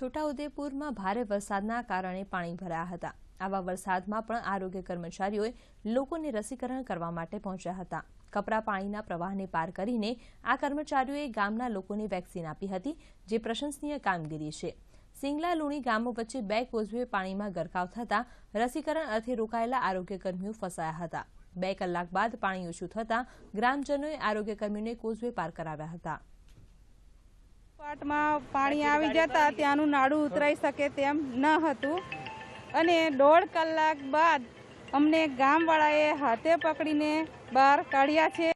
છોટાઉદેપુરમાં ભારે વરસાદના કારણે પાણી ભરાયા હતા. આવા વરસાદમાં પણ આરોગ્ય કર્મચારીઓએ લોકોને રસીકરણ કરવા માટે પહોંચ્યા હતા. કપરા પાણીના પ્રવાહને પાર કરીને આ કર્મચારીઓએ ગામના લોકોને વેક્સિન આપી હતી, જે પ્રશંસનીય કામગીરી છે. સિંગલા લુણી ગામો વચ્ચે બે કોઝવે પાણીમાં ગરકાવ થતાં રસીકરણ અર્થે રોકાયેલા આરોગ્યકર્મીઓ ફસાયા હતા. બે કલાક બાદ પાણી ઓછું થતાં ગ્રામજનોએ આરોગ્યકર્મીઓને કોઝવે પાર કરાવ્યા હતા. પાટમાં પાણી આવી જતા ત્યાંનું નાડું ઉતરાઈ શકે તેમ ન હતું. અને દોઢ કલાક બાદ અમને ગામવાળાએ હાથે પકડીને બહાર કાઢ્યા છે.